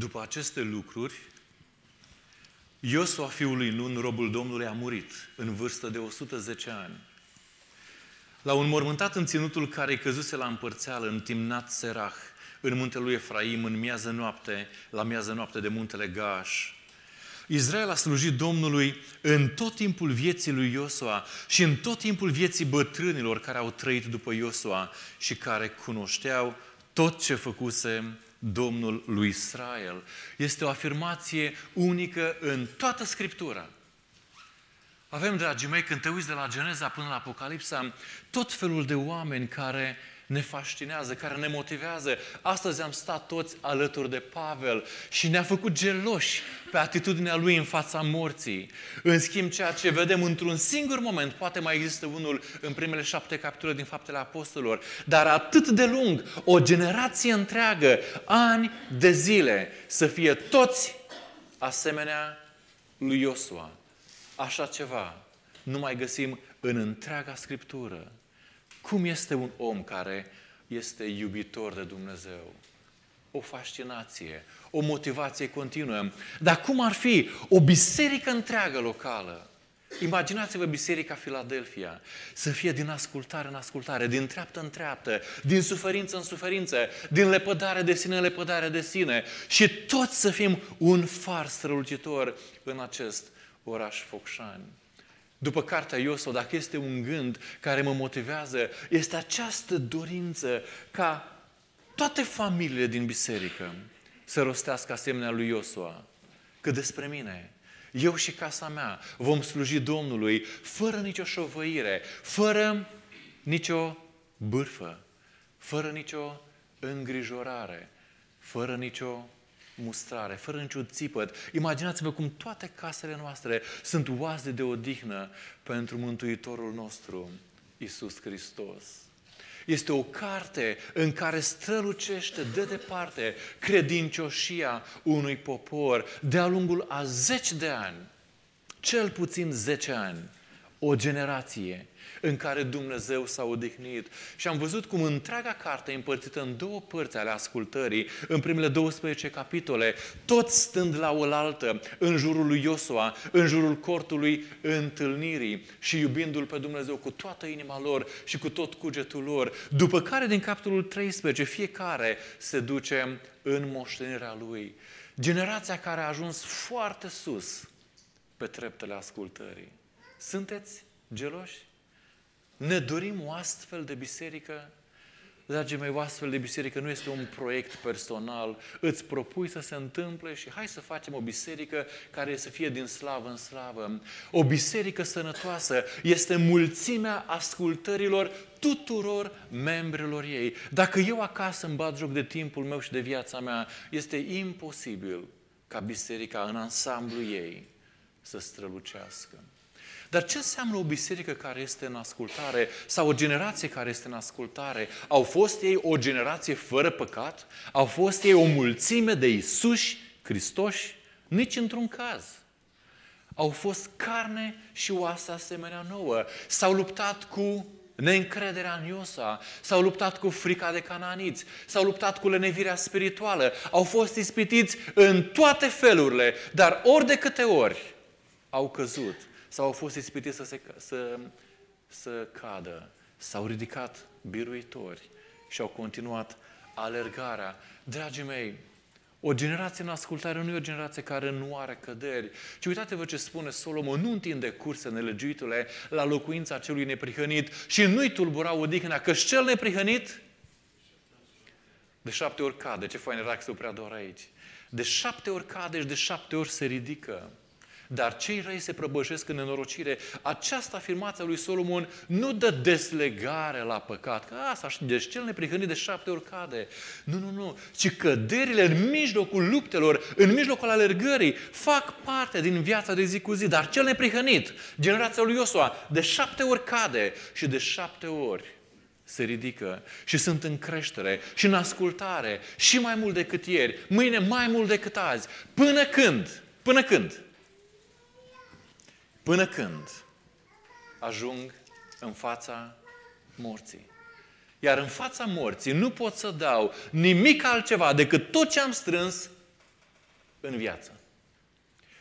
După aceste lucruri, Iosua, fiul lui Nun, robul Domnului, a murit în vârstă de 110 ani. L-au înmormântat în ținutul care căzuse la împărțeală în Timnat Serach, în muntele lui Efraim, în miază noapte, la miază noapte de muntele Gaș. Israel a slujit Domnului în tot timpul vieții lui Iosua și în tot timpul vieții bătrânilor care au trăit după Iosua și care cunoșteau tot ce făcuse Domnul lui Israel. Este o afirmație unică în toată Scriptura. Avem, dragii mei, când te uiți de la Geneza până la Apocalipsa, tot felul de oameni care ne fascinează, care ne motivează. Astăzi am stat toți alături de Pavel și ne-a făcut geloși pe atitudinea lui în fața morții. În schimb, ceea ce vedem într-un singur moment, poate mai există unul în primele șapte capitole din Faptele Apostolilor, dar atât de lung, o generație întreagă, ani de zile, să fie toți asemenea lui Iosua. Așa ceva nu mai găsim în întreaga Scriptură. Cum este un om care este iubitor de Dumnezeu? O fascinație, o motivație continuă. Dar cum ar fi o biserică întreagă locală? Imaginați-vă Biserica Filadelfia să fie din ascultare în ascultare, din treaptă în treaptă, din suferință în suferință, din lepădare de sine în lepădare de sine și toți să fim un far strălucitor în acest oraș Focșani. După cartea Iosua, dacă este un gând care mă motivează, este această dorință ca toate familiile din biserică să rostească asemenea lui Iosua. Că despre mine, eu și casa mea vom sluji Domnului fără nicio șovăire, fără nicio bârfă, fără nicio îngrijorare, fără nicio mustrare, fără niciun țipăt. Imaginați-vă cum toate casele noastre sunt oaze de odihnă pentru Mântuitorul nostru, Isus Hristos. Este o carte în care strălucește de departe credincioșia unui popor de-a lungul a zeci de ani, cel puțin zece ani, o generație în care Dumnezeu s-a odihnit. Și am văzut cum întreaga carte e împărțită în două părți ale ascultării, în primele 12 capitole, toți stând la oaltă, în jurul lui Iosua, în jurul cortului întâlnirii și iubindu-L pe Dumnezeu cu toată inima lor și cu tot cugetul lor. După care, din capitolul 13, fiecare se duce în moștenirea Lui. Generația care a ajuns foarte sus pe treptele ascultării. Sunteți geloși? Ne dorim o astfel de biserică? Dragii mei, o astfel de biserică nu este un proiect personal. Îți propui să se întâmple și hai să facem o biserică care să fie din slavă în slavă. O biserică sănătoasă este mulțimea ascultărilor tuturor membrilor ei. Dacă eu acasă îmi bat joc de timpul meu și de viața mea, este imposibil ca biserica în ansamblu ei să strălucească. Dar ce înseamnă o biserică care este în ascultare sau o generație care este în ascultare? Au fost ei o generație fără păcat? Au fost ei o mulțime de Isuși Hristoși? Nici într-un caz. Au fost carne și oasă asemenea nouă. S-au luptat cu neîncrederea în Iosa, s-au luptat cu frica de cananiți, s-au luptat cu lenevirea spirituală, au fost ispitiți în toate felurile, dar ori de câte ori au căzut, sau au fost ispitiți să, se, să, să cadă. S-au ridicat biruitori și au continuat alergarea. Dragii mei, o generație în ascultare nu e o generație care nu are căderi. Și uitați-vă ce spune Solomon, nu întinde curse nelegiuitule la locuința celui neprihănit și nu-i tulbura odihna, că cel neprihănit de șapte ori cade. Ce fain era că se oprea doar aici. De șapte ori cade și de șapte ori se ridică dar cei răi se prăbășesc în nenorocire. Această afirmație a lui Solomon nu dă deslegare la păcat, că asta, deci cel neprihănit de șapte ori cade. Nu, nu, nu, ci căderile în mijlocul luptelor, în mijlocul alergării, fac parte din viața de zi cu zi, dar cel neprihănit, generația lui Iosua, de șapte ori cade și de șapte ori se ridică și sunt în creștere și în ascultare și mai mult decât ieri, mâine mai mult decât azi. Până când? Până când? Până când ajung în fața morții. Iar în fața morții nu pot să dau nimic altceva decât tot ce am strâns în viață.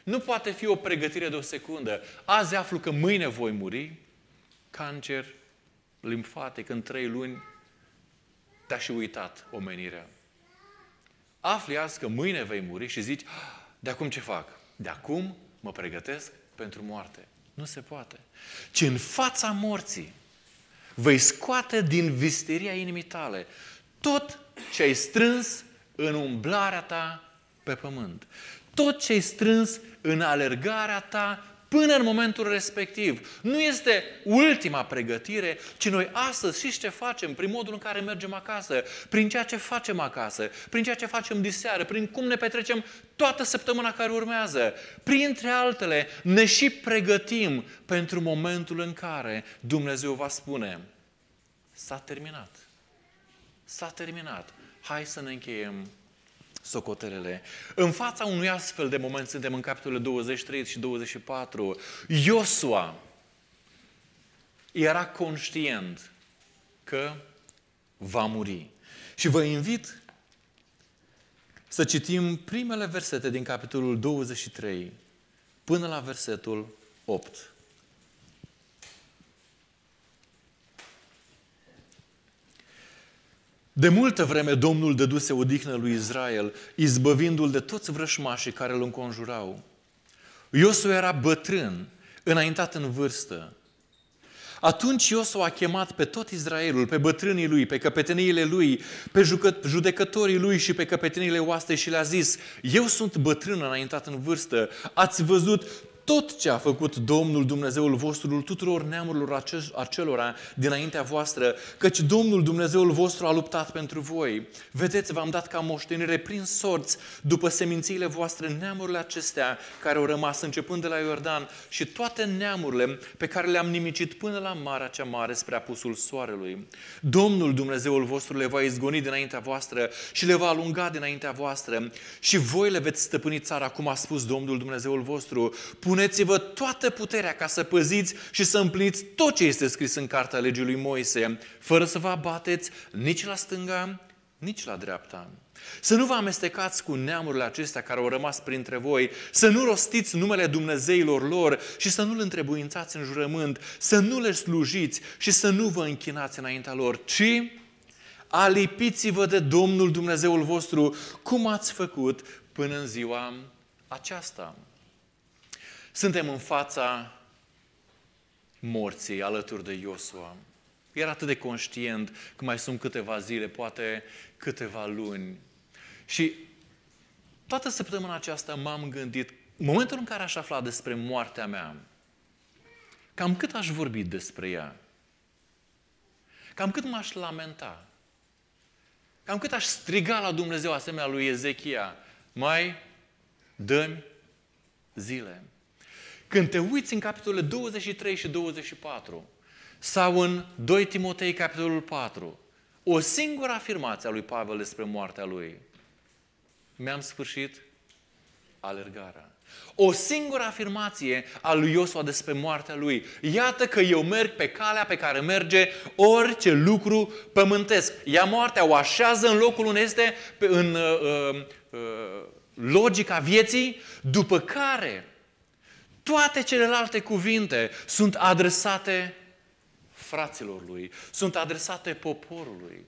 Nu poate fi o pregătire de o secundă. Azi aflu că mâine voi muri, cancer limfatic în trei luni, te-a și uitat omenirea. Afli azi că mâine vei muri și zici, ah, de acum ce fac? De acum mă pregătesc pentru moarte. Nu se poate. Ci în fața morții vei scoate din visteria inimii tale tot ce ai strâns în umblarea ta pe pământ. Tot ce ai strâns în alergarea ta până în momentul respectiv. Nu este ultima pregătire, ci noi astăzi și ce facem prin modul în care mergem acasă, prin ceea ce facem acasă, prin ceea ce facem diseară, prin cum ne petrecem toată săptămâna care urmează. Printre altele, ne și pregătim pentru momentul în care Dumnezeu va spune s-a terminat. S-a terminat. Hai să ne încheiem socotelele. În fața unui astfel de moment suntem în capitolele 23 și 24. Iosua era conștient că va muri. Și vă invit să citim primele versete din capitolul 23 până la versetul 8. De multă vreme Domnul dăduse odihnă lui Israel, izbăvindu-l de toți vrășmașii care îl înconjurau. Iosu era bătrân, înaintat în vârstă. Atunci Iosu a chemat pe tot Israelul, pe bătrânii lui, pe căpeteniile lui, pe judecătorii lui și pe căpeteniile oaste și le-a zis, eu sunt bătrân înaintat în vârstă, ați văzut tot ce a făcut Domnul Dumnezeul vostru tuturor neamurilor acelora dinaintea voastră, căci Domnul Dumnezeul vostru a luptat pentru voi. Vedeți, v-am dat ca moștenire prin sorți, după semințiile voastre, neamurile acestea care au rămas începând de la Iordan și toate neamurile pe care le-am nimicit până la Marea cea Mare spre apusul soarelui. Domnul Dumnezeul vostru le va izgoni dinaintea voastră și le va alunga dinaintea voastră și voi le veți stăpâni țara, cum a spus Domnul Dumnezeul vostru. Pune puneți-vă toată puterea ca să păziți și să împliniți tot ce este scris în cartea legii lui Moise, fără să vă abateți nici la stânga, nici la dreapta. Să nu vă amestecați cu neamurile acestea care au rămas printre voi, să nu rostiți numele Dumnezeilor lor și să nu-L întrebuințați în jurământ, să nu le slujiți și să nu vă închinați înaintea lor, ci alipiți-vă de Domnul Dumnezeul vostru, cum ați făcut până în ziua aceasta. Suntem în fața morții alături de Iosua. Era atât de conștient că mai sunt câteva zile, poate câteva luni. Și toată săptămâna aceasta m-am gândit, în momentul în care aș afla despre moartea mea, cam cât aș vorbi despre ea? Cam cât m-aș lamenta? Cam cât aș striga la Dumnezeu asemenea lui Ezechia? Mai dă zile. Când te uiți în capitolele 23 și 24 sau în 2 Timotei, capitolul 4, o singură afirmație a lui Pavel despre moartea lui. Mi-am sfârșit alergarea. O singură afirmație a lui Iosua despre moartea lui. Iată că eu merg pe calea pe care merge orice lucru pământesc. Ea moartea o așează în locul unde este, în uh, uh, uh, logica vieții, după care toate celelalte cuvinte sunt adresate fraților lui, sunt adresate poporului.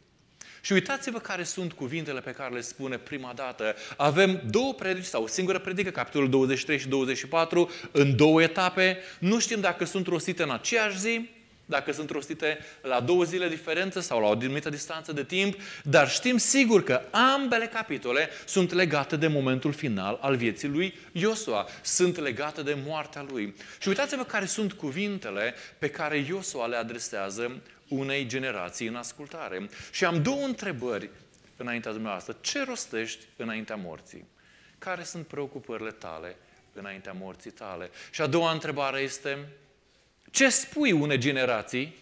Și uitați-vă care sunt cuvintele pe care le spune prima dată. Avem două predici sau o singură predică, capitolul 23 și 24, în două etape. Nu știm dacă sunt rostite în aceeași zi, dacă sunt rostite la două zile diferență sau la o anumită distanță de timp, dar știm sigur că ambele capitole sunt legate de momentul final al vieții lui Iosua, sunt legate de moartea lui. Și uitați-vă care sunt cuvintele pe care Iosua le adresează unei generații în ascultare. Și am două întrebări înaintea dumneavoastră. Ce rostești înaintea morții? Care sunt preocupările tale înaintea morții tale? Și a doua întrebare este, ce spui unei generații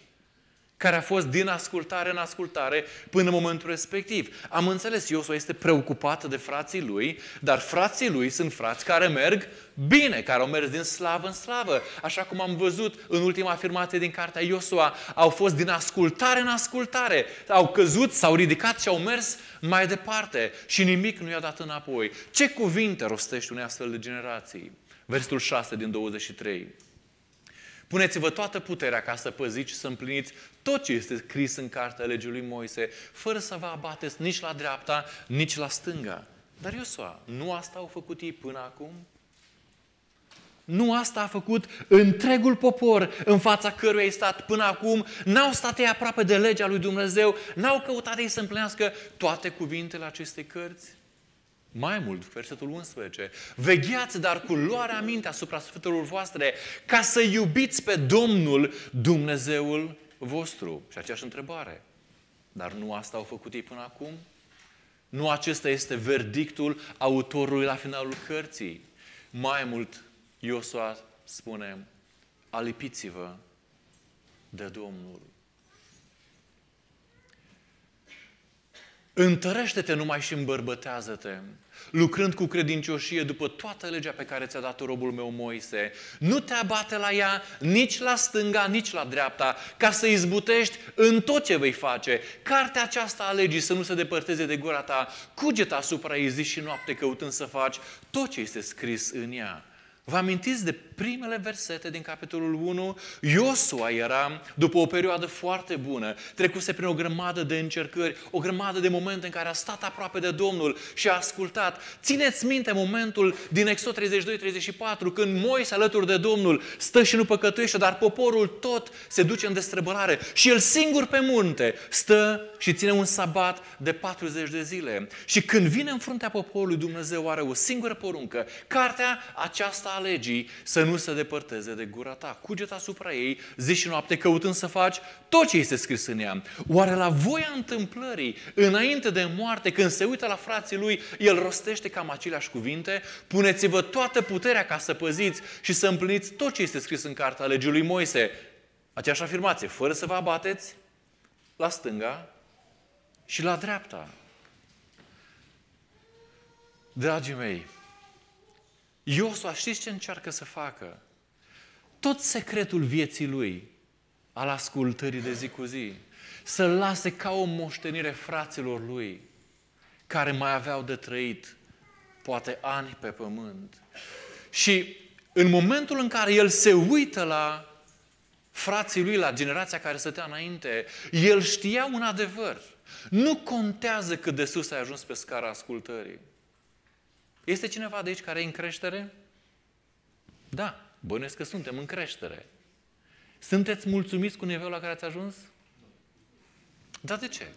care a fost din ascultare în ascultare până în momentul respectiv. Am înțeles, Iosua este preocupat de frații lui, dar frații lui sunt frați care merg bine, care au mers din slavă în slavă. Așa cum am văzut în ultima afirmație din cartea Iosua, au fost din ascultare în ascultare. Au căzut, s-au ridicat și au mers mai departe și nimic nu i-a dat înapoi. Ce cuvinte rostește unei astfel de generații? Versetul 6 din 23. Puneți-vă toată puterea ca să păziți și să împliniți tot ce este scris în cartea legii lui Moise, fără să vă abateți nici la dreapta, nici la stânga. Dar Iosua, nu asta au făcut ei până acum? Nu asta a făcut întregul popor în fața căruia ai stat până acum. N-au stat ei aproape de legea lui Dumnezeu, n-au căutat ei să împlinească toate cuvintele acestei cărți. Mai mult, versetul 11. Vegheați, dar cu luarea minte asupra sfârșitelor voastre, ca să iubiți pe Domnul Dumnezeul vostru. Și aceeași întrebare. Dar nu asta au făcut ei până acum? Nu acesta este verdictul autorului la finalul cărții. Mai mult, Iosua spune, alipiți-vă de Domnul. Întărește-te numai și îmbărbătează-te, lucrând cu credincioșie după toată legea pe care ți-a dat robul meu Moise. Nu te abate la ea nici la stânga, nici la dreapta, ca să izbutești în tot ce vei face. Cartea aceasta a legii să nu se depărteze de gura ta, cugeta asupra ei zi și noapte căutând să faci tot ce este scris în ea. Vă amintiți de primele versete din capitolul 1? Iosua era, după o perioadă foarte bună, trecuse prin o grămadă de încercări, o grămadă de momente în care a stat aproape de Domnul și a ascultat. Țineți minte momentul din Exod 32-34, când Moise alături de Domnul stă și nu păcătuiește, dar poporul tot se duce în destrăbălare și el singur pe munte stă și ține un sabat de 40 de zile. Și când vine în fruntea poporului, Dumnezeu are o singură poruncă. Cartea aceasta a legii să nu se depărteze de gura ta. Cuget asupra ei zi și noapte căutând să faci tot ce este scris în ea. Oare la voia întâmplării, înainte de moarte, când se uită la frații lui, el rostește cam aceleași cuvinte? Puneți-vă toată puterea ca să păziți și să împliniți tot ce este scris în cartea legii lui Moise. Aceeași afirmație, fără să vă abateți la stânga și la dreapta. Dragii mei, Iosua, știți ce încearcă să facă? Tot secretul vieții lui, al ascultării de zi cu zi, să-l lase ca o moștenire fraților lui, care mai aveau de trăit, poate ani pe pământ. Și în momentul în care el se uită la frații lui, la generația care stătea înainte, el știa un adevăr. Nu contează cât de sus ai ajuns pe scara ascultării. Este cineva de aici care e în creștere? Da, bănuiesc că suntem în creștere. Sunteți mulțumiți cu nivelul la care ați ajuns? Dar de ce?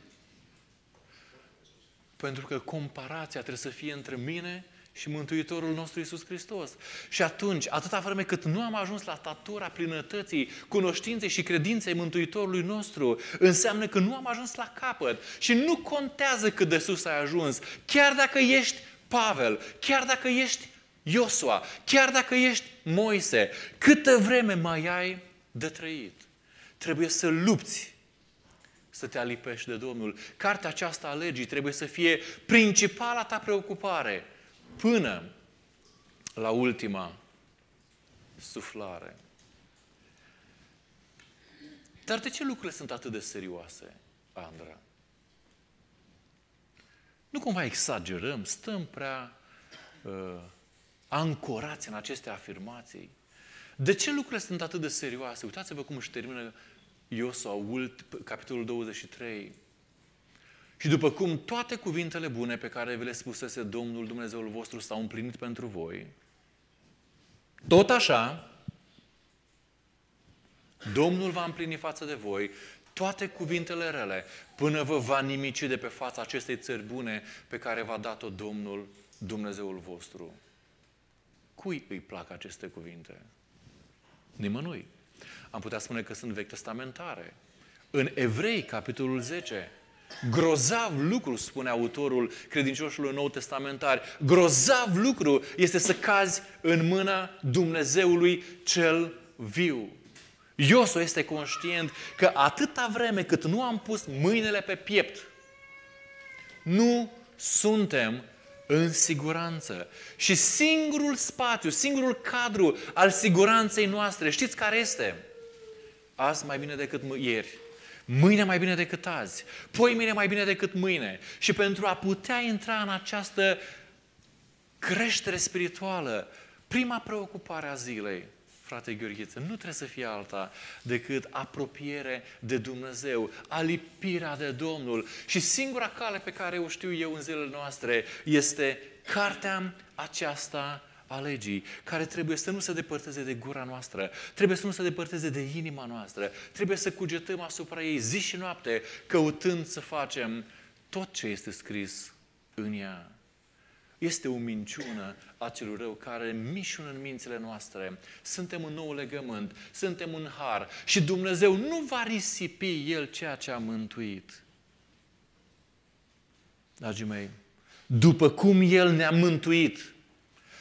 Pentru că comparația trebuie să fie între mine și Mântuitorul nostru Isus Hristos. Și atunci, atâta vreme cât nu am ajuns la statura plinătății, cunoștinței și credinței Mântuitorului nostru, înseamnă că nu am ajuns la capăt. Și nu contează cât de sus ai ajuns. Chiar dacă ești Pavel, chiar dacă ești Iosua, chiar dacă ești Moise, câtă vreme mai ai de trăit? Trebuie să lupți să te alipești de Domnul. Cartea aceasta a legii trebuie să fie principala ta preocupare până la ultima suflare. Dar de ce lucrurile sunt atât de serioase, Andra? Nu cumva exagerăm, stăm prea uh, ancorați în aceste afirmații. De ce lucrurile sunt atât de serioase? Uitați-vă cum își termină Iosua, capitolul 23. Și după cum toate cuvintele bune pe care vi le spusese Domnul Dumnezeul vostru s-au împlinit pentru voi, tot așa, Domnul va împlini față de voi toate cuvintele rele, până vă va nimici de pe fața acestei țări bune pe care v-a dat-o Domnul Dumnezeul vostru. Cui îi plac aceste cuvinte? Nimănui. Am putea spune că sunt vechi testamentare. În Evrei, capitolul 10, grozav lucru, spune autorul credincioșului Nou Testamentar, grozav lucru este să cazi în mâna Dumnezeului cel viu. Iosu este conștient că atâta vreme cât nu am pus mâinile pe piept, nu suntem în siguranță. Și singurul spațiu, singurul cadru al siguranței noastre, știți care este? Azi mai bine decât ieri. Mâine mai bine decât azi. Poi mâine mai bine decât mâine. Și pentru a putea intra în această creștere spirituală, prima preocupare a zilei, frate Gheorghiță, nu trebuie să fie alta decât apropiere de Dumnezeu, alipirea de Domnul. Și singura cale pe care o știu eu în zilele noastre este cartea aceasta a legii, care trebuie să nu se depărteze de gura noastră, trebuie să nu se depărteze de inima noastră, trebuie să cugetăm asupra ei zi și noapte, căutând să facem tot ce este scris în ea. Este o minciună a celui rău care mișună în mințile noastre. Suntem în nou legământ, suntem în har și Dumnezeu nu va risipi El ceea ce a mântuit. Dragii mei, după cum El ne-a mântuit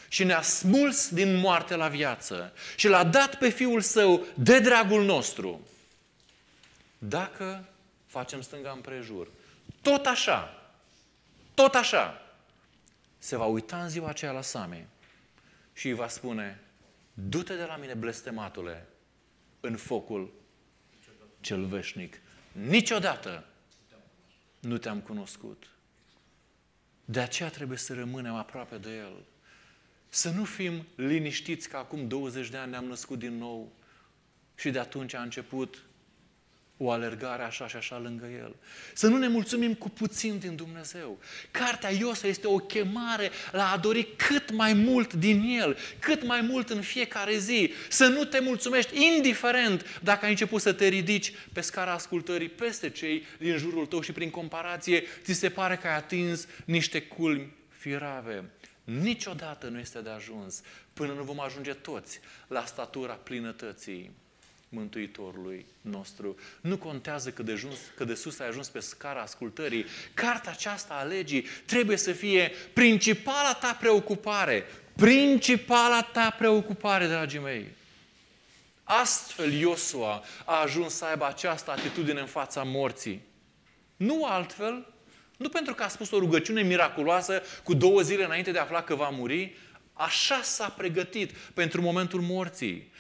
și ne-a smuls din moarte la viață și l-a dat pe Fiul Său de dragul nostru, dacă facem stânga împrejur, tot așa, tot așa, se va uita în ziua aceea la Same și îi va spune, du-te de la mine, blestematule, în focul cel veșnic. Niciodată nu te-am cunoscut. De aceea trebuie să rămânem aproape de El. Să nu fim liniștiți că acum 20 de ani ne-am născut din nou și de atunci a început o alergare așa și așa lângă El. Să nu ne mulțumim cu puțin din Dumnezeu. Cartea Iosa este o chemare la a dori cât mai mult din El, cât mai mult în fiecare zi. Să nu te mulțumești, indiferent dacă ai început să te ridici pe scara ascultării peste cei din jurul tău și prin comparație ți se pare că ai atins niște culmi firave. Niciodată nu este de ajuns până nu vom ajunge toți la statura plinătății Mântuitorului nostru. Nu contează cât de, ajuns, cât de sus ai ajuns pe scara ascultării. Cartea aceasta a legii trebuie să fie principala ta preocupare. Principala ta preocupare, dragii mei. Astfel Iosua a ajuns să aibă această atitudine în fața morții. Nu altfel, nu pentru că a spus o rugăciune miraculoasă cu două zile înainte de a afla că va muri, așa s-a pregătit pentru momentul morții.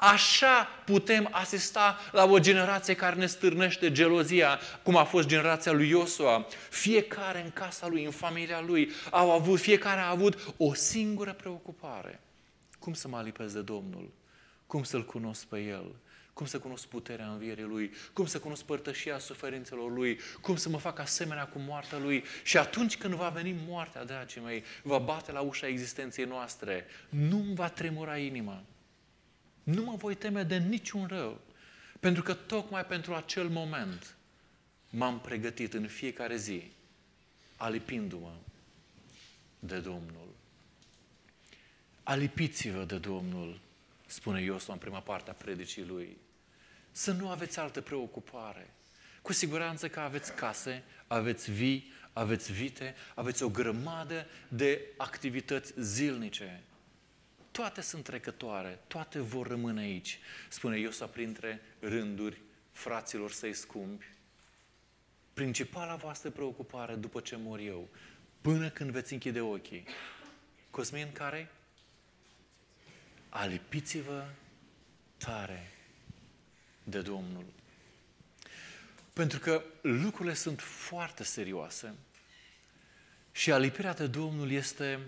Așa putem asista la o generație care ne stârnește gelozia, cum a fost generația lui Iosua. Fiecare în casa lui, în familia lui, au avut, fiecare a avut o singură preocupare. Cum să mă alipez de Domnul? Cum să-L cunosc pe El? Cum să cunosc puterea învierii Lui? Cum să cunosc părtășia suferințelor Lui? Cum să mă fac asemenea cu moartea Lui? Și atunci când va veni moartea, dragii mei, va bate la ușa existenței noastre, nu-mi va tremura inima nu mă voi teme de niciun rău. Pentru că tocmai pentru acel moment m-am pregătit în fiecare zi, alipindu-mă de Domnul. Alipiți-vă de Domnul, spune Iosua în prima parte a predicii lui. Să nu aveți altă preocupare. Cu siguranță că aveți case, aveți vii, aveți vite, aveți o grămadă de activități zilnice toate sunt trecătoare, toate vor rămâne aici. Spune Iosa printre rânduri fraților săi scumpi. Principala voastră preocupare după ce mor eu, până când veți închide ochii. Cosmin care? Alipiți-vă tare de Domnul. Pentru că lucrurile sunt foarte serioase și alipirea de Domnul este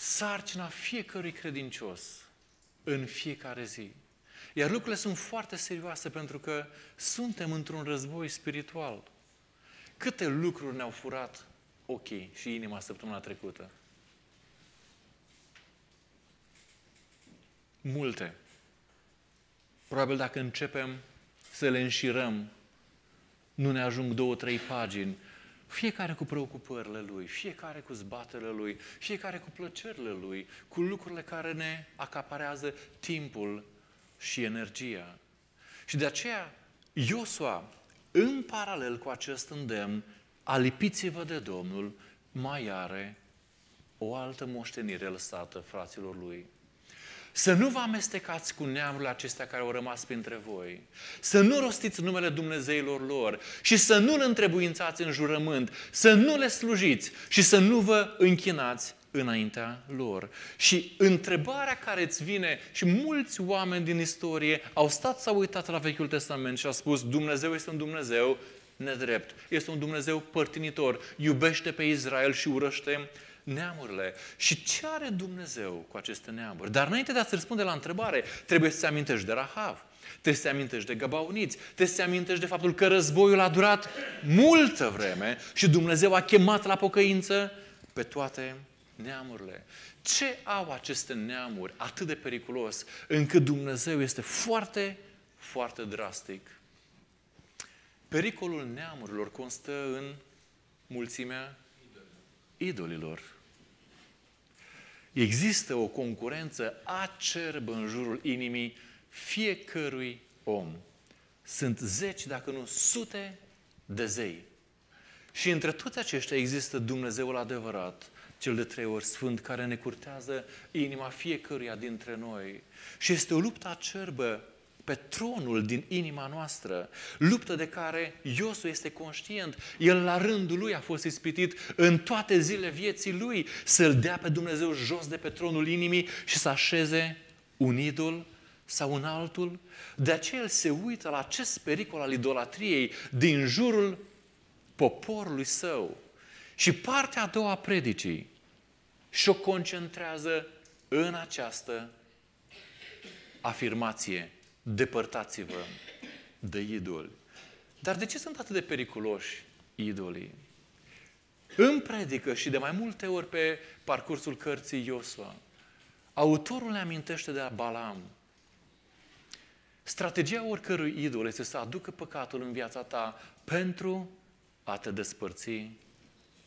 sarcina fiecărui credincios în fiecare zi. Iar lucrurile sunt foarte serioase pentru că suntem într-un război spiritual. Câte lucruri ne-au furat ochii și inima săptămâna trecută? Multe. Probabil dacă începem să le înșirăm, nu ne ajung două, trei pagini fiecare cu preocupările lui, fiecare cu zbaterile lui, fiecare cu plăcerile lui, cu lucrurile care ne acaparează timpul și energia. Și de aceea, Iosua, în paralel cu acest îndemn, alipiți-vă de Domnul, mai are o altă moștenire lăsată fraților lui. Să nu vă amestecați cu neamurile acestea care au rămas printre voi, să nu rostiți numele Dumnezeilor lor și să nu-L întrebuințați în jurământ, să nu le slujiți și să nu vă închinați înaintea lor. Și întrebarea care îți vine, și mulți oameni din istorie au stat, s-au uitat la Vechiul Testament și au spus, Dumnezeu este un Dumnezeu nedrept, este un Dumnezeu părtinitor, iubește pe Israel și urăște neamurile. Și ce are Dumnezeu cu aceste neamuri? Dar înainte de a-ți răspunde la întrebare, trebuie să-ți amintești de Rahav. Trebuie să-ți amintești de Gabauniți. Trebuie să-ți amintești de faptul că războiul a durat multă vreme și Dumnezeu a chemat la pocăință pe toate neamurile. Ce au aceste neamuri atât de periculos încât Dumnezeu este foarte, foarte drastic? Pericolul neamurilor constă în mulțimea idolilor. Există o concurență acerbă în jurul inimii fiecărui om. Sunt zeci, dacă nu sute de zei. Și între toți aceștia există Dumnezeul adevărat, cel de trei ori sfânt, care ne curtează inima fiecăruia dintre noi. Și este o luptă acerbă pe tronul din inima noastră, luptă de care Iosu este conștient. El la rândul lui a fost ispitit în toate zilele vieții lui să-L dea pe Dumnezeu jos de pe tronul inimii și să așeze un idol sau un altul. De aceea el se uită la acest pericol al idolatriei din jurul poporului său. Și partea a doua a predicii și o concentrează în această afirmație depărtați-vă de idoli. Dar de ce sunt atât de periculoși idolii? În predică și de mai multe ori pe parcursul cărții Iosua, autorul ne amintește de la Balam. Strategia oricărui idol este să aducă păcatul în viața ta pentru a te despărți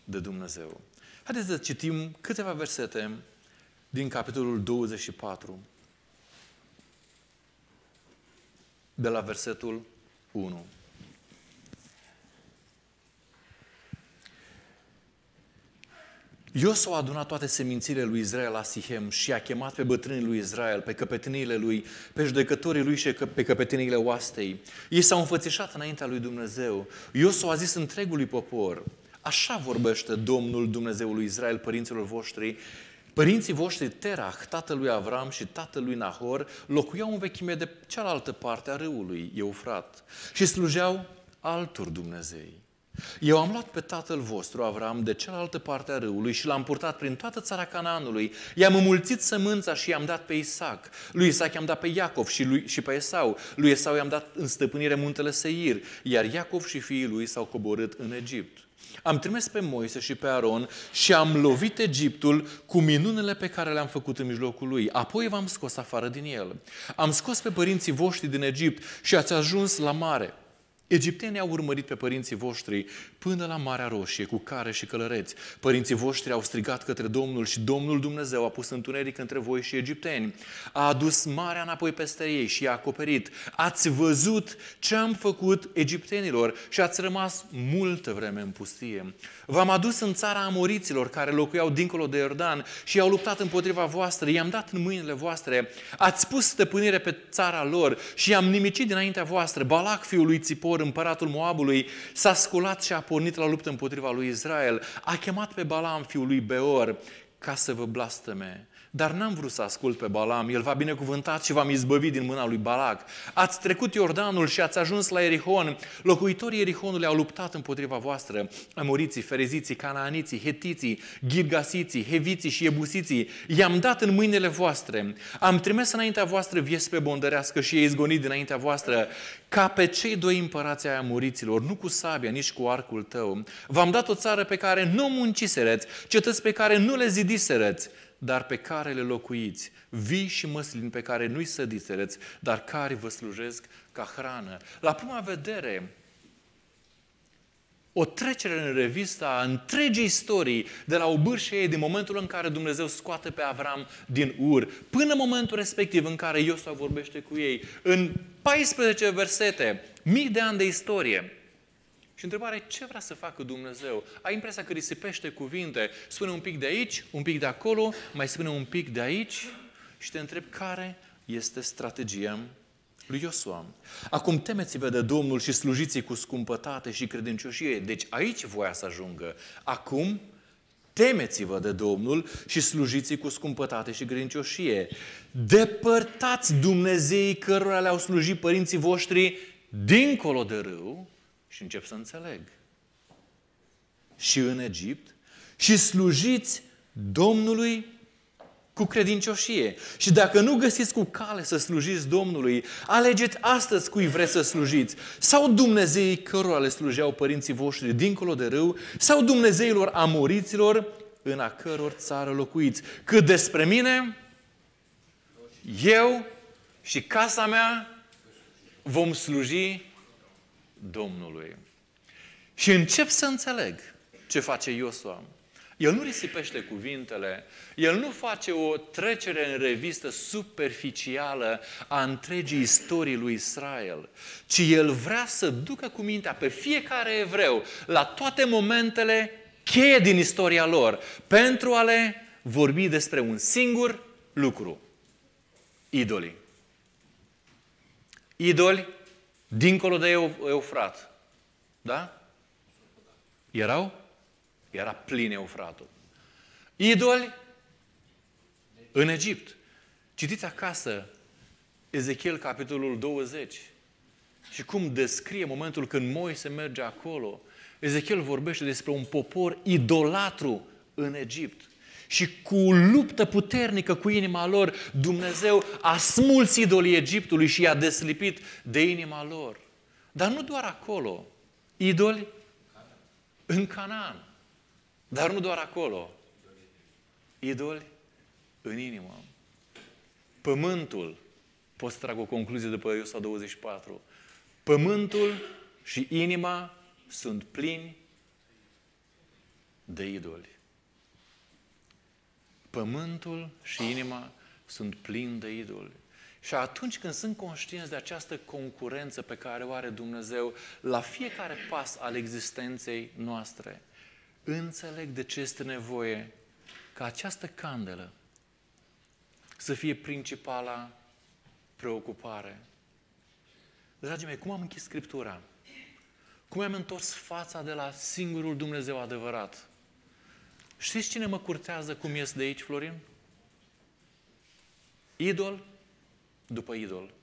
de Dumnezeu. Haideți să citim câteva versete din capitolul 24. De la versetul 1. Iosua a adunat toate semințile lui Israel la Sihem și a chemat pe bătrânii lui Israel, pe căpeteniile lui, pe judecătorii lui și pe căpeteniile oastei. Ei s-au înfățișat înaintea lui Dumnezeu. Iosua a zis întregului popor, așa vorbește Domnul Dumnezeului Israel, părinților voștri, Părinții voștri, Terah, tatălui Avram și tatălui Nahor, locuiau în vechime de cealaltă parte a râului, Eufrat, și slujeau altor Dumnezei. Eu am luat pe tatăl vostru, Avram, de cealaltă parte a râului și l-am purtat prin toată țara Canaanului. I-am înmulțit sămânța și i-am dat pe Isaac. Lui Isaac i-am dat pe Iacov și, lui, și pe Esau. Lui Esau i-am dat în stăpânire muntele Seir, iar Iacov și fiii lui s-au coborât în Egipt. Am trimis pe Moise și pe Aron și am lovit Egiptul cu minunile pe care le-am făcut în mijlocul lui. Apoi v-am scos afară din el. Am scos pe părinții voștri din Egipt și ați ajuns la mare. Egiptenii au urmărit pe părinții voștri până la Marea Roșie cu care și călăreți. Părinții voștri au strigat către Domnul și Domnul Dumnezeu a pus întuneric între voi și egipteni. A adus marea înapoi peste ei și i-a acoperit. Ați văzut ce am făcut egiptenilor și ați rămas multă vreme în pustie. V-am adus în țara amoriților care locuiau dincolo de Iordan și i-au luptat împotriva voastră. I-am dat în mâinile voastre. Ați pus stăpânire pe țara lor și i-am nimicit dinaintea voastră. Balac, fiul lui Țipor, împăratul Moabului, s-a sculat și a pornit la luptă împotriva lui Israel. A chemat pe Balam, fiul lui Beor, ca să vă blastăme. Dar n-am vrut să ascult pe Balam, el v-a binecuvântat și v-am izbăvit din mâna lui Balac. Ați trecut Iordanul și ați ajuns la Erihon. Locuitorii Erihonului au luptat împotriva voastră. Amoriții, fereziții, canaaniții, hetiții, ghirgasiții, heviții și ebusiții. I-am dat în mâinile voastre. Am trimis înaintea voastră vies pe bondărească și ei izgonit dinaintea voastră ca pe cei doi împărați ai amoriților, nu cu sabia, nici cu arcul tău. V-am dat o țară pe care nu muncisereți, cetăți pe care nu le zidisereți, dar pe care le locuiți, vii și măslin pe care nu-i sădisereți, dar care vă slujesc ca hrană. La prima vedere, o trecere în revista a întregii istorii de la obârșie ei, din momentul în care Dumnezeu scoate pe Avram din Ur, până în momentul respectiv în care Iosua vorbește cu ei, în 14 versete, mii de ani de istorie. Și întrebarea e ce vrea să facă Dumnezeu? Ai impresia că risipește cuvinte, spune un pic de aici, un pic de acolo, mai spune un pic de aici și te întreb care este strategia lui Iosua. Acum temeți-vă de Domnul și slujiți cu scumpătate și credincioșie. Deci aici voia să ajungă. Acum temeți-vă de Domnul și slujiți cu scumpătate și credincioșie. Depărtați Dumnezeii cărora le-au slujit părinții voștri dincolo de râu și încep să înțeleg. Și în Egipt și slujiți Domnului cu credincioșie. Și dacă nu găsiți cu cale să slujiți Domnului, alegeți astăzi cui vreți să slujiți. Sau Dumnezeii cărora le slujeau părinții voștri dincolo de râu, sau Dumnezeilor amoriților în a căror țară locuiți. Cât despre mine, eu și casa mea vom sluji Domnului. Și încep să înțeleg ce face Iosua. El nu risipește cuvintele, el nu face o trecere în revistă superficială a întregii istorii lui Israel, ci el vrea să ducă cu mintea pe fiecare evreu la toate momentele cheie din istoria lor, pentru a le vorbi despre un singur lucru. Idolii. Idoli dincolo de Eufrat. Da? Erau? Era plin Eufratul. Idoli în Egipt. Citiți acasă Ezechiel, capitolul 20. Și cum descrie momentul când Moise merge acolo. Ezechiel vorbește despre un popor idolatru în Egipt. Și cu luptă puternică cu inima lor, Dumnezeu a smuls idolii Egiptului și i-a deslipit de inima lor. Dar nu doar acolo. Idoli în Canaan. Dar nu doar acolo. Idoli în inimă. Pământul, pot să trag o concluzie după Iosa 24, pământul și inima sunt plini de idoli. Pământul și inima sunt plini de idoli. Și atunci când sunt conștienți de această concurență pe care o are Dumnezeu la fiecare pas al existenței noastre, înțeleg de ce este nevoie ca această candelă să fie principala preocupare. Dragii mei, cum am închis Scriptura? Cum am întors fața de la singurul Dumnezeu adevărat? Știți cine mă curtează cum ies de aici, Florin? Idol după idol.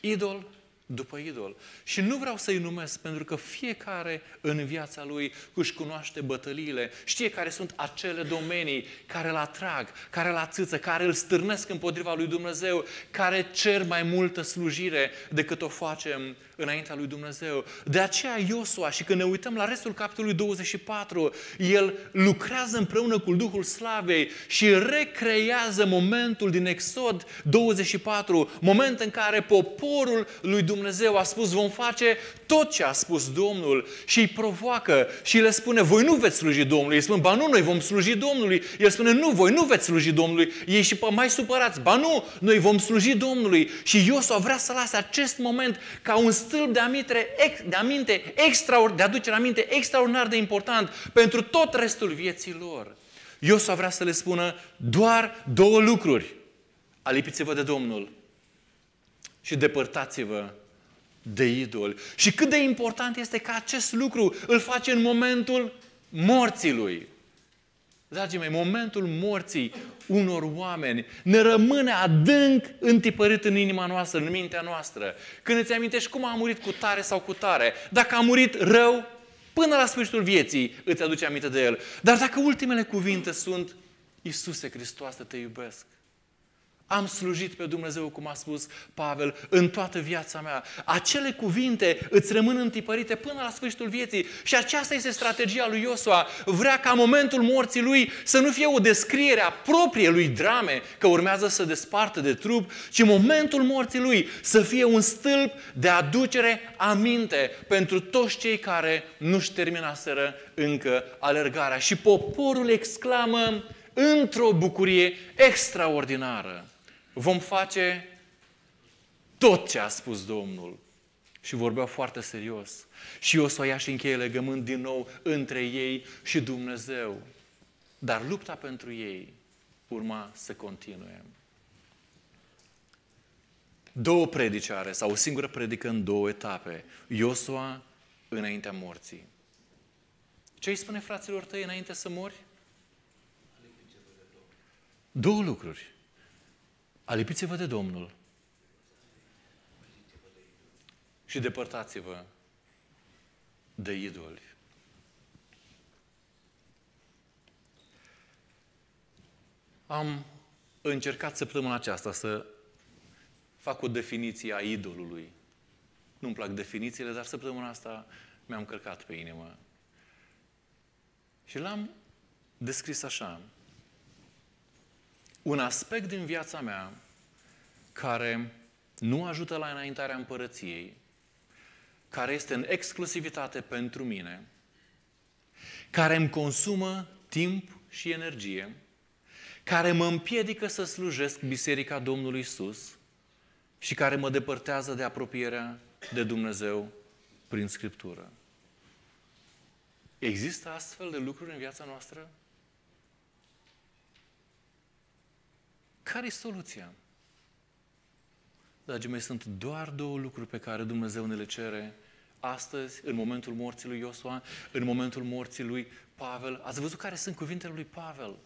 Idol după idol. Și nu vreau să-i numesc, pentru că fiecare în viața lui își cunoaște bătăliile, știe care sunt acele domenii care îl atrag, care îl ațâță, care îl stârnesc împotriva lui Dumnezeu, care cer mai multă slujire decât o facem înaintea lui Dumnezeu. De aceea Iosua, și când ne uităm la restul capitolului 24, el lucrează împreună cu Duhul Slavei și recrează momentul din Exod 24, moment în care poporul lui Dumnezeu a spus vom face tot ce a spus Domnul și îi provoacă și le spune voi nu veți sluji Domnului. Îi spun, ba nu, noi vom sluji Domnului. El spune, nu, voi nu veți sluji Domnului. Ei și mai supărați, ba nu, noi vom sluji Domnului. Și Iosua vrea să lase acest moment ca un stâlp de aminte, de aminte extraordinar, de aducere aminte extraordinar de important pentru tot restul vieții lor. Iosua vrea să le spună doar două lucruri. Alipiți-vă de Domnul și depărtați-vă de idol. Și cât de important este că acest lucru îl face în momentul morții lui. Dragii mei, momentul morții unor oameni ne rămâne adânc întipărit în inima noastră, în mintea noastră. Când îți amintești cum a murit cu tare sau cu tare, dacă a murit rău, până la sfârșitul vieții îți aduce aminte de el. Dar dacă ultimele cuvinte sunt Iisuse Hristoase, te iubesc. Am slujit pe Dumnezeu, cum a spus Pavel, în toată viața mea. Acele cuvinte îți rămân întipărite până la sfârșitul vieții. Și aceasta este strategia lui Iosua. Vrea ca momentul morții lui să nu fie o descriere a propriei lui drame, că urmează să despartă de trup, ci momentul morții lui să fie un stâlp de aducere aminte pentru toți cei care nu-și terminaseră încă alergarea. Și poporul exclamă într-o bucurie extraordinară vom face tot ce a spus Domnul. Și vorbeau foarte serios. Și o să ia și încheie legământ din nou între ei și Dumnezeu. Dar lupta pentru ei urma să continue. două predici are, sau o singură predică în două etape. Iosua înaintea morții. Ce îi spune fraților tăi înainte să mori? Două lucruri. Alipiți-vă de Domnul și depărtați-vă de idoli. Am încercat săptămâna aceasta să fac o definiție a idolului. Nu-mi plac definițiile, dar săptămâna asta mi-am călcat pe inimă. Și l-am descris așa. Un aspect din viața mea care nu ajută la înaintarea împărăției, care este în exclusivitate pentru mine, care îmi consumă timp și energie, care mă împiedică să slujesc Biserica Domnului Isus și care mă depărtează de apropierea de Dumnezeu prin Scriptură. Există astfel de lucruri în viața noastră? Care e soluția? Dragii mei, sunt doar două lucruri pe care Dumnezeu ne le cere astăzi, în momentul morții lui Iosua, în momentul morții lui Pavel. Ați văzut care sunt cuvintele lui Pavel?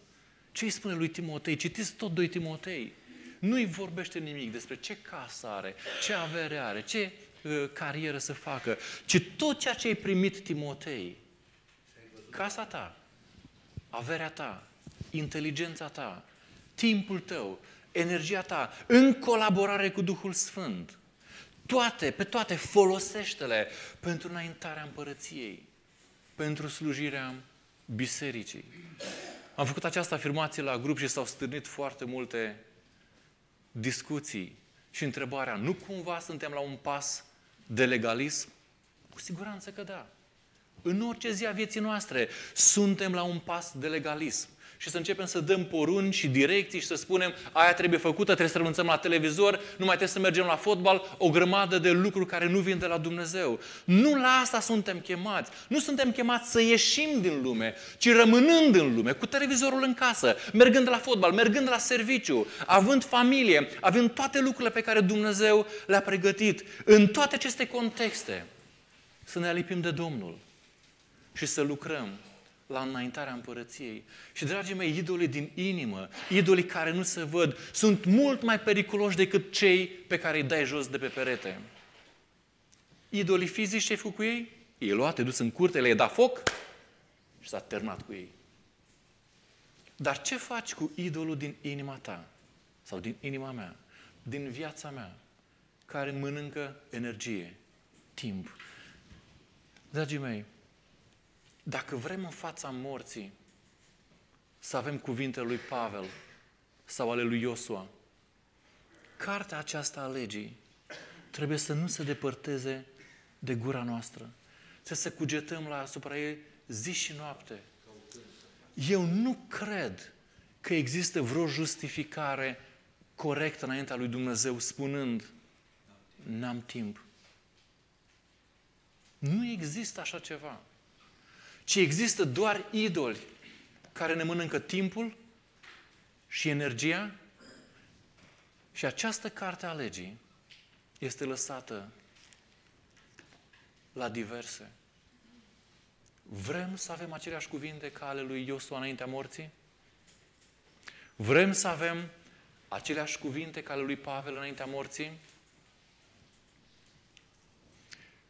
Ce îi spune lui Timotei? Citiți tot 2 Timotei. Nu îi vorbește nimic despre ce casă are, ce avere are, ce uh, carieră să facă, ci tot ceea ce ai primit Timotei. Casa ta, averea ta, inteligența ta, timpul tău, energia ta, în colaborare cu Duhul Sfânt. Toate, pe toate, folosește-le pentru înaintarea împărăției, pentru slujirea bisericii. Am făcut această afirmație la grup și s-au stârnit foarte multe discuții și întrebarea, nu cumva suntem la un pas de legalism? Cu siguranță că da. În orice zi a vieții noastre suntem la un pas de legalism și să începem să dăm porunci și direcții și să spunem aia trebuie făcută, trebuie să renunțăm la televizor, nu mai trebuie să mergem la fotbal, o grămadă de lucruri care nu vin de la Dumnezeu. Nu la asta suntem chemați. Nu suntem chemați să ieșim din lume, ci rămânând în lume, cu televizorul în casă, mergând la fotbal, mergând la serviciu, având familie, având toate lucrurile pe care Dumnezeu le-a pregătit. În toate aceste contexte, să ne alipim de Domnul și să lucrăm la înaintarea împărăției. Și, dragii mei, idolii din inimă, idolii care nu se văd, sunt mult mai periculoși decât cei pe care îi dai jos de pe perete. Idolii fizici ce ai făcut cu ei? E luat, te dus în curte, le-ai dat foc și s-a terminat cu ei. Dar ce faci cu idolul din inima ta? Sau din inima mea? Din viața mea? Care mănâncă energie, timp. Dragii mei, dacă vrem în fața morții să avem cuvintele lui Pavel sau ale lui Iosua, cartea aceasta a legii trebuie să nu se depărteze de gura noastră. Să se cugetăm la asupra ei zi și noapte. Eu nu cred că există vreo justificare corectă înaintea lui Dumnezeu spunând n-am timp. Nu există așa ceva ci există doar idoli care ne mănâncă timpul și energia și această carte a legii este lăsată la diverse. Vrem să avem aceleași cuvinte ca ale lui Iosua înaintea morții? Vrem să avem aceleași cuvinte ca ale lui Pavel înaintea morții?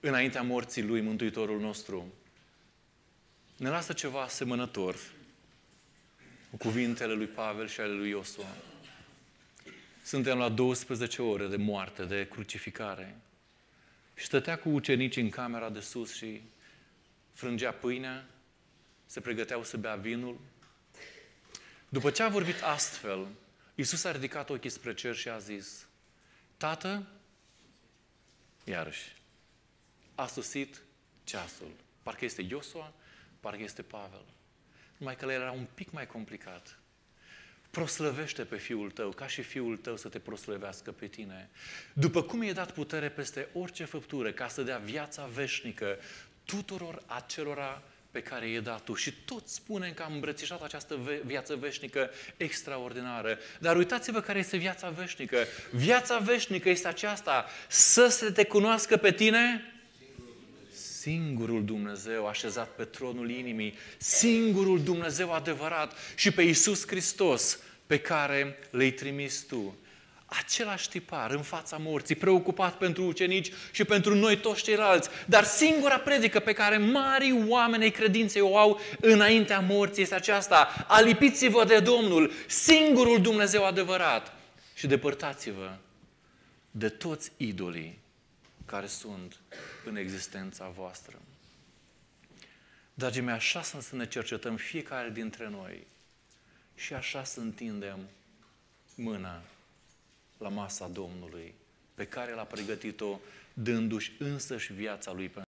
Înaintea morții lui, Mântuitorul nostru, ne lasă ceva asemănător cu cuvintele lui Pavel și ale lui Iosua. Suntem la 12 ore de moarte, de crucificare. Și stătea cu ucenicii în camera de sus și frângea pâinea, se pregăteau să bea vinul. După ce a vorbit astfel, Iisus a ridicat ochii spre cer și a zis, Tată, iarăși, a sosit ceasul. Parcă este Iosua Parcă este Pavel. Numai că el era un pic mai complicat. Proslăvește pe fiul tău, ca și fiul tău să te proslăvească pe tine. După cum i-ai dat putere peste orice făptură, ca să dea viața veșnică tuturor acelora pe care i-ai dat tu. Și tot spunem că am îmbrățișat această viață veșnică extraordinară. Dar uitați-vă care este viața veșnică. Viața veșnică este aceasta, să se te cunoască pe tine singurul Dumnezeu așezat pe tronul inimii, singurul Dumnezeu adevărat și pe Iisus Hristos pe care l-ai trimis tu același tipar în fața morții, preocupat pentru ucenici și pentru noi toți ceilalți. Dar singura predică pe care mari oameni ai credinței o au înaintea morții este aceasta. Alipiți-vă de Domnul, singurul Dumnezeu adevărat și depărtați-vă de toți idolii care sunt în existența voastră. Dragii mei, așa să ne cercetăm fiecare dintre noi și așa să întindem mâna la masa Domnului, pe care l-a pregătit-o dându-și însăși viața lui pentru